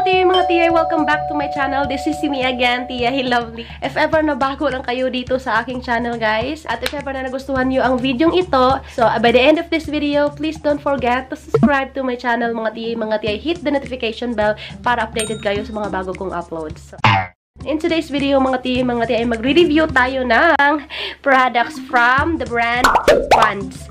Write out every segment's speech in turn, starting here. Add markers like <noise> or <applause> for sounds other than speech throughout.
mga tiyo, mga tiyo, welcome back to my channel. This is me again, Tia Hey Lovely. If ever na bago lang kayo dito sa aking channel, guys, at if ever na nagustuhan nyo ang video ito, so uh, by the end of this video, please don't forget to subscribe to my channel, mga tiyo, mga tiyo. Hit the notification bell para updated kayo sa mga bago kong uploads. So, In today's video, mga tiyo, mga tiyo, ay magre-review tayo ng products from the brand Funds.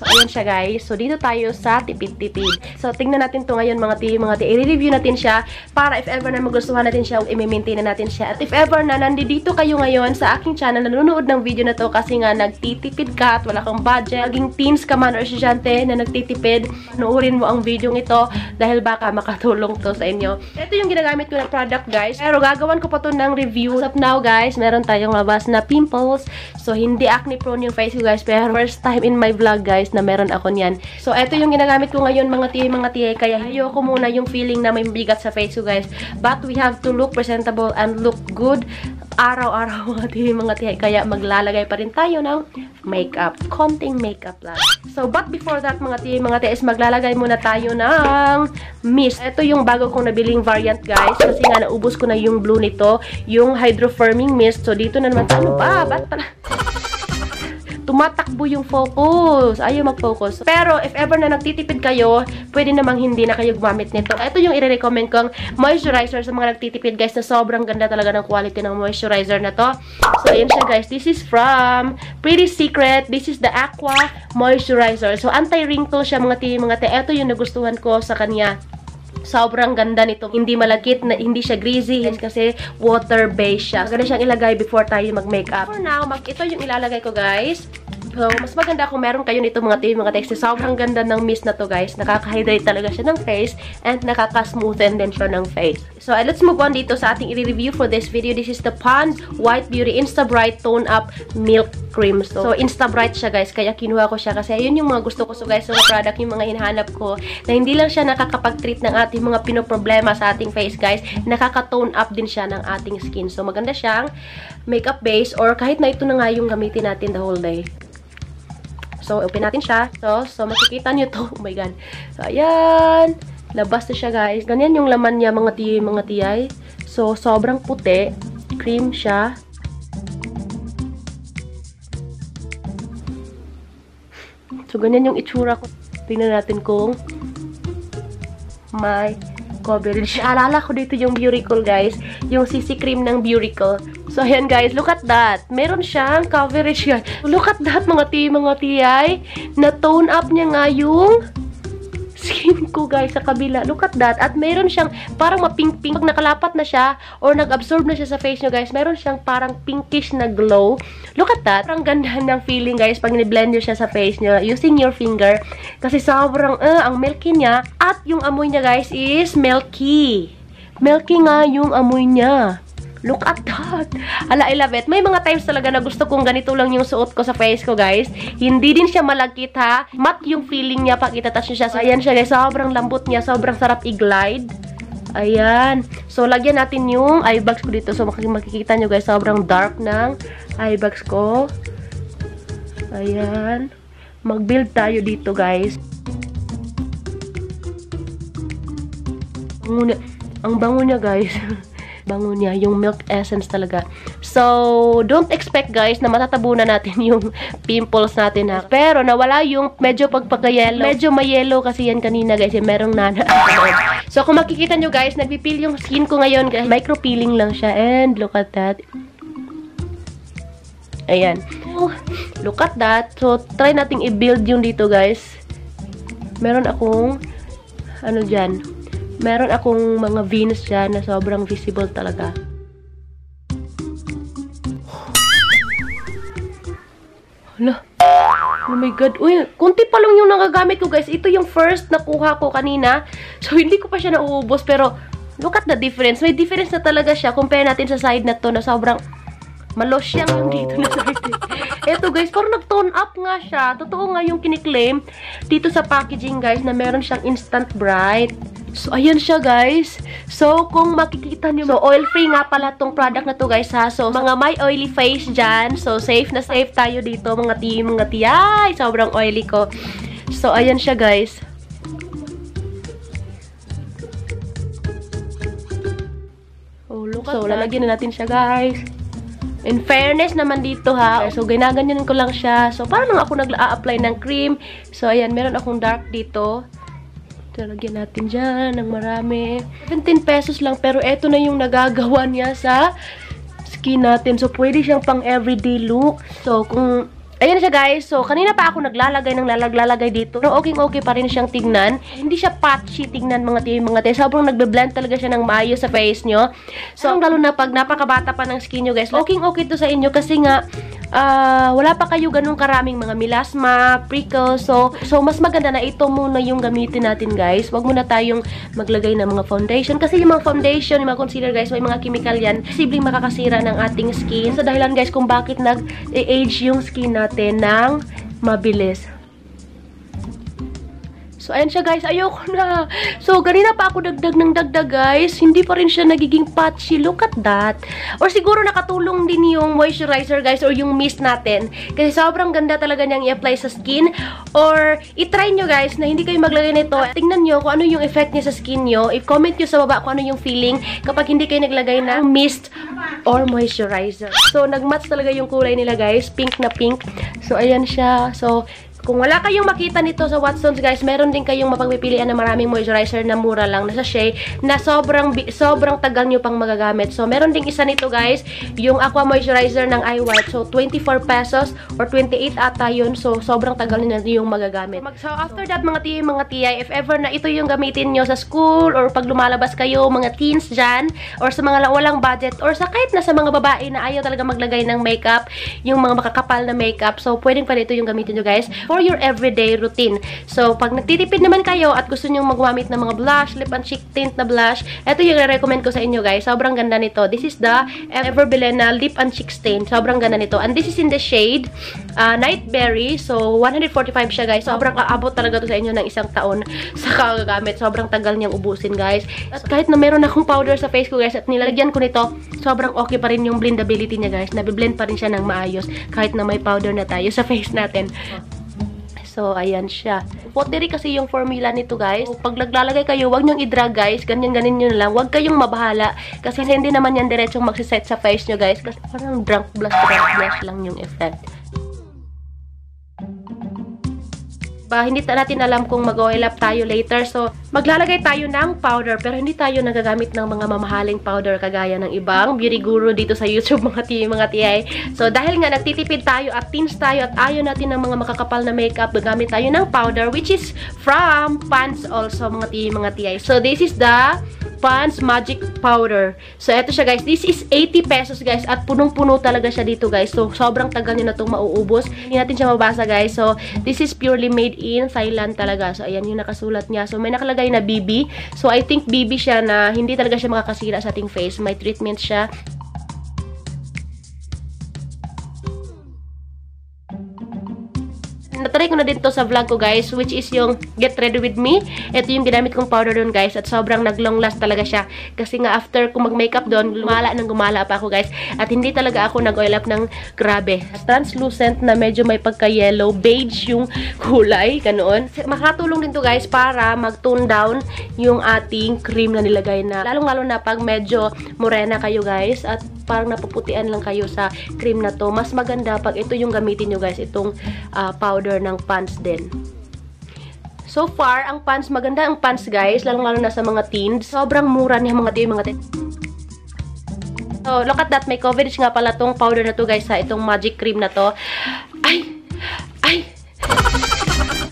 So, ayan siya guys. So, dito tayo sa tipid-tipid. So, tingnan natin to ngayon mga tiyo, mga tiyo. I-review natin siya para if ever na magustuhan natin siya, i-maintain na natin siya. At if ever na nandito kayo ngayon sa aking channel, nanonood ng video na to kasi nga nagtitipid ka at wala kang budget, naging teens ka man or estudyante na nagtitipid, noorin mo ang video ito dahil baka makatulong to sa inyo. Ito yung ginagamit ko na product guys. Pero gagawan ko pa to ng review. As of now guys, meron tayong labas na pimples. So, hindi acne prone yung face ko guys. Pero first time in my vlog guys, na meron ako niyan. So, ito yung ginagamit ko ngayon mga tiye, mga tiye. Kaya ayoko muna yung feeling na may bigat sa face ko, guys. But we have to look presentable and look good araw-araw <laughs> mga tiye, mga tiye. Kaya maglalagay pa rin tayo ng makeup. Konting makeup lang. So, but before that mga tiye, mga tiye, is maglalagay muna tayo ng mist. Ito yung bago kong nabiling variant, guys. Kasi nga, naubos ko na yung blue nito. Yung hydro-firming mist. So, dito na naman. Ano ba? Ba't pala? Tumatakbo yung focus. Ayaw mag-focus. Pero, if ever na nagtitipid kayo, pwede namang hindi na kayo gumamit nito. Ito yung i-recommend kong moisturizer sa mga nagtitipid, guys, na sobrang ganda talaga ng quality ng moisturizer na to. So, ayan siya, guys. This is from Pretty Secret. This is the Aqua Moisturizer. So, anti-wrinkle siya, mga tiyo, mga tiyo. Ito yung nagustuhan ko sa kanya. Sobrang ganda nito. Hindi malagkit, na, hindi siya greasy kasi water-based siya. Maganda siyang ilagay before tayo mag-makeup. For now, mag ito yung ilalagay ko, guys. So, mas maganda kung meron kayo nito mga TV, mga text. Sobrang ganda ng mist na to, guys. Nakaka-hydrate talaga siya ng face and nakaka-smoothen din siya ng face. So, uh, let's move on dito sa ating i-review for this video. This is the Pond White Beauty Insta Bright Tone Up Milk Cream. So, Insta Bright siya, guys. Kaya kinuha ko siya kasi ayun yung mga gusto ko. So, guys, mga product yung mga hinahanap ko na hindi lang siya nakakapag-treat ng ating mga pinoproblema sa ating face, guys. Nakaka-tone up din siya ng ating skin. So, maganda siyang makeup base or kahit na ito na nga yung gamitin natin the whole day. So, open natin siya. So, so makikita nyo to. <laughs> Oh my God. So, ayan. Labas na siya, guys. Ganyan yung laman niya, mga tiyay, mga tiyay. So, sobrang puti. Cream siya. So, ganyan yung itsura ko. Tingnan natin kung may coverage. Alala ko dito yung Beautycool, guys. Yung CC cream ng Beautycool. So, ayan guys, look at that. Meron siyang coverage guys. Look at that mga ti, mga tiyay. Na-tone up niya nga yung skin ko guys sa kabila. Look at that. At meron siyang parang mapink-pink. Pag nakalapat na siya or nag-absorb na siya sa face nyo guys, meron siyang parang pinkish na glow. Look at that. Parang ganda ng feeling guys pag ni-blend nyo siya sa face nyo using your finger. Kasi sobrang, uh, ang milky niya. At yung amoy niya guys is milky. Milky nga yung amoy niya. Look at that! Ala, I love it. May mga times talaga na gusto kong ganito lang yung suot ko sa face ko, guys. Hindi din siya malagkit, ha? Mat yung feeling niya pag itatouch niya siya. So, ayan siya, guys. Sobrang lambot niya. Sobrang sarap i-glide. Ayan. So, lagyan natin yung eye bags ko dito. So, makikita nyo, guys. Sobrang dark ng eye bags ko. Ayan. Mag-build tayo dito, guys. Ang bango niya, guys. <laughs> bango niya, yung milk essence talaga. So, don't expect guys na matatabunan natin <laughs> yung pimples natin ha. Pero nawala yung medyo pagpagka-yellow. Medyo may yellow kasi yan kanina guys, yung merong nana. so, kung makikita nyo guys, nagpipil yung skin ko ngayon guys. Micro peeling lang siya and look at that. Ayan. Oh, look at that. So, try nating i-build yung dito guys. Meron akong ano dyan, meron akong mga veins dyan na sobrang visible talaga. Hala. Oh my God. Uy, kunti pa lang yung nagagamit ko, guys. Ito yung first na kuha ko kanina. So, hindi ko pa siya nauubos. Pero, look at the difference. May difference na talaga siya. Compare natin sa side na to na sobrang malosyang yung dito na side. <laughs> Ito, guys. Parang nag-tone up nga siya. Totoo nga yung kiniklaim dito sa packaging, guys, na meron siyang instant bright. So, ayan siya, guys. So, kung makikita niyo, so, oil-free nga pala tong product na to, guys, ha. So, mga may oily face dyan. So, safe na safe tayo dito, mga ti, mga ti. Ay, sobrang oily ko. So, ayan siya, guys. So, lalagyan na natin siya, guys. In fairness naman dito ha. So, ginaganyan ko lang siya. So, parang ako nag-a-apply ng cream. So, ayan, meron akong dark dito. Talagyan natin dyan ng marami. 17 pesos lang. Pero eto na yung nagagawa niya sa skin natin. So, pwede siyang pang everyday look. So, kung Ayan siya guys. So, kanina pa ako naglalagay ng lalaglalagay dito. No, okay okay pa rin siyang tignan. Hindi siya patchy tignan mga tiyo mga tiyo. Sobrang nagbe-blend talaga siya ng maayos sa face nyo. So, lalo na pag napakabata pa ng skin nyo guys. Okay okay to sa inyo kasi nga uh, wala pa kayo ganun karaming mga milasma, prickles. So, so mas maganda na ito muna yung gamitin natin, guys. Huwag muna tayong maglagay ng mga foundation. Kasi yung mga foundation, yung mga concealer, guys, may mga chemical yan. Posibleng makakasira ng ating skin. Sa so, dahilan, guys, kung bakit nag-age yung skin natin ng mabilis. So, ayan siya guys. Ayoko na. So, ganina pa ako dagdag ng dagdag guys. Hindi pa rin siya nagiging patchy. Look at that. Or siguro nakatulong din yung moisturizer guys or yung mist natin. Kasi sobrang ganda talaga niyang i-apply sa skin. Or, itry nyo guys na hindi kayo maglagay nito. Tingnan nyo kung ano yung effect niya sa skin nyo. I-comment nyo sa baba kung ano yung feeling kapag hindi kayo naglagay ng mist or moisturizer. So, nagmatch talaga yung kulay nila guys. Pink na pink. So, ayan siya. So, kung wala kayong makita nito sa Watsons guys, meron din kayong mapagpipilian na maraming moisturizer na mura lang na sachet na sobrang sobrang tagal nyo pang magagamit. So meron ding isa nito guys, yung Aqua Moisturizer ng Eye White. So 24 pesos or 28 ata yun. So sobrang tagal nyo na yung magagamit. So after that mga tiyo, mga tiyay, if ever na ito yung gamitin nyo sa school or pag lumalabas kayo, mga teens dyan, or sa mga walang budget, or sa kahit na sa mga babae na ayaw talaga maglagay ng makeup, yung mga makakapal na makeup. So pwedeng pa ito yung gamitin nyo guys for your everyday routine. So, pag nagtitipid naman kayo at gusto nyo magwamit ng mga blush, lip and cheek tint na blush, ito yung recommend ko sa inyo guys. Sobrang ganda nito. This is the Ever Belena Lip and Cheek Stain. Sobrang ganda nito. And this is in the shade uh, Nightberry. So, 145 siya guys. Sobrang aabot talaga to sa inyo ng isang taon <laughs> sa kagagamit. Sobrang tagal niyang ubusin guys. At kahit na meron akong powder sa face ko guys at nilagyan ko nito, sobrang okay pa rin yung blendability niya guys. Nabiblend pa rin siya ng maayos kahit na may powder na tayo sa face natin. So, ayan siya. Pottery kasi yung formula nito, guys. So, pag naglalagay kayo, wag niyong i-drag, guys. Ganyan-ganin nyo lang. Wag kayong mabahala. Kasi hindi naman yan diretsong magsiset sa face nyo, guys. Kasi parang drunk blush, drunk blush lang yung effect. Ba, hindi natin alam kung mag-oil tayo later. So, maglalagay tayo ng powder, pero hindi tayo nagagamit ng mga mamahaling powder kagaya ng ibang beauty guru dito sa YouTube, <laughs> mga tiyay, mga tiyay. So, dahil nga nagtitipid tayo at teens tayo at ayaw natin ng mga makakapal na makeup, gagamit tayo ng powder, which is from Pants also, mga tiyay, mga tiyay. So, this is the Pond's Magic Powder. So, eto siya guys. This is 80 pesos guys. At punong-puno talaga siya dito guys. So, sobrang tagal nyo na itong mauubos. Hindi natin siya mabasa guys. So, this is purely made in Thailand talaga. So, ayan yung nakasulat niya. So, may nakalagay na BB. So, I think BB siya na hindi talaga siya makakasira sa ating face. May treatment siya. Ko na din to sa vlog ko guys, which is yung Get Ready With Me. Ito yung ginamit kong powder doon guys, at sobrang nag-long last talaga siya. Kasi nga after ko mag-makeup doon, gumala nang gumala pa ako guys. At hindi talaga ako nag-oil up ng grabe. Translucent na medyo may pagka-yellow, beige yung <laughs> kulay, ganoon. Makatulong din to guys para mag-tone down yung ating cream na nilagay na. Lalong-lalo na pag medyo morena kayo guys, at parang napuputian lang kayo sa cream na to. Mas maganda pag ito yung gamitin nyo guys, itong uh, powder ng pants din. So far, ang pants, maganda ang pants guys, lalong-lalo na sa mga teens. Sobrang mura niya mga teens, mga teens. So, look at that, may coverage nga pala tong powder na to guys sa itong magic cream na to. Ay! Ay!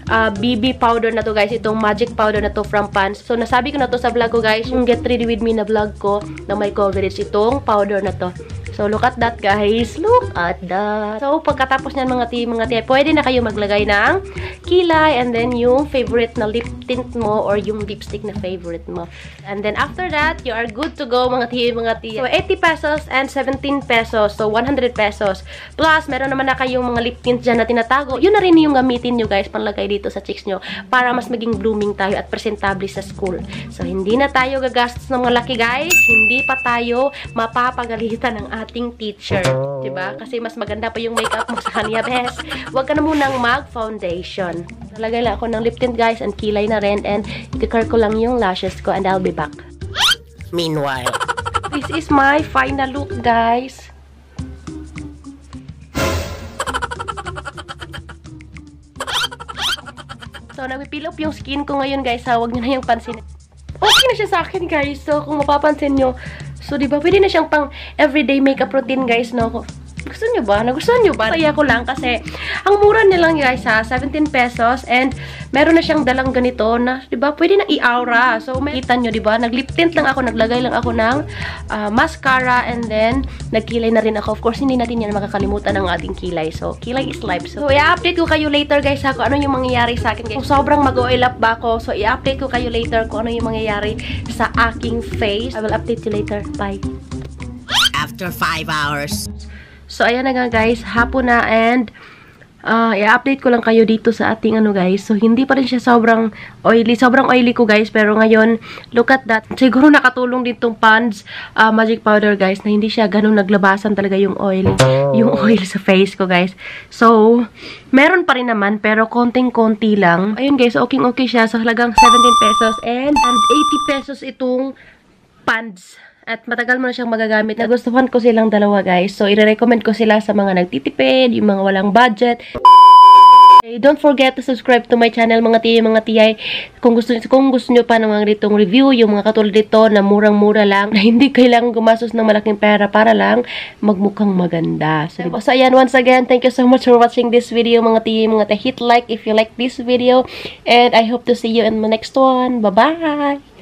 uh, ah, BB powder na to guys, itong magic powder na to from Pants. So, nasabi ko na to sa vlog ko guys, yung Get Ready With Me na vlog ko na may coverage itong powder na to. So, look at that, guys. Look at that. So, pagkatapos niyan, mga ti, mga ti, pwede na kayo maglagay ng kilay and then yung favorite na lip tint mo or yung lipstick na favorite mo. And then, after that, you are good to go, mga ti, mga ti. So, 80 pesos and 17 pesos. So, 100 pesos. Plus, meron naman na kayong mga lip tint dyan na tinatago. Yun na rin yung gamitin nyo, guys, panlagay dito sa cheeks nyo para mas maging blooming tayo at presentable sa school. So, hindi na tayo gagastos ng mga laki, guys. Hindi pa tayo mapapagalitan ng ating ating teacher. Oh. ba diba? Kasi mas maganda pa yung makeup mo sa kanya, bes. Huwag ka na munang mag-foundation. Nalagay lang ako ng lip tint, guys, and kilay na rin. And ikakar ko lang yung lashes ko and I'll be back. Meanwhile. This is my final look, guys. So, nagpipil up yung skin ko ngayon, guys. Ha? Huwag nyo na yung pansin. Okay na siya sa akin, guys. So, kung mapapansin nyo, so, di ba, pwede na siyang pang everyday makeup routine, guys, no? Gusto nyo ba? Nagustuhan nyo ba? Kaya ko lang kasi ang mura niya lang guys ha, 17 pesos and meron na siyang dalang ganito na, 'di ba? Pwede na i-aura. So makita nyo, 'di ba? Nag-lip tint lang ako, naglagay lang ako ng uh, mascara and then nagkilay na rin ako. Of course, hindi natin yan makakalimutan ng ating kilay. So, kilay is life. So, i-update ko kayo later guys ha kung ano yung mangyayari sa akin guys. Kung sobrang mag-oil up ba ako, so i-update ko kayo later kung ano yung mangyayari sa aking face. I will update you later. Bye! After five hours. So, ayan na nga guys, hapon na and uh, i-update ko lang kayo dito sa ating ano guys. So, hindi pa rin siya sobrang oily. Sobrang oily ko guys, pero ngayon, look at that. <laughs> Siguro nakatulong din tong Pond's uh, Magic Powder guys, na hindi siya ganun naglabasan talaga yung oil, yung oil sa face ko guys. So, meron pa rin naman, pero konting-konti lang. Ayun guys, okay-okay siya. So, halagang 17 pesos and, and 80 pesos itong Pond's at matagal mo na siyang magagamit. Nagustuhan ko silang dalawa, guys. So, i-recommend ko sila sa mga nagtitipid, yung mga walang budget. Okay, don't forget to subscribe to my channel, mga tiyay, mga tiyay. Kung gusto, kung gusto nyo pa ng mga ditong review, yung mga katulad dito na murang-mura lang, <laughs> na hindi kailangan gumastos ng malaking pera para lang magmukhang maganda. So, diba? so ayan, once again, thank you so much for watching this video, mga tiyay, mga tiyay. Hit like if you like this video. And I hope to see you in the next one. Bye-bye!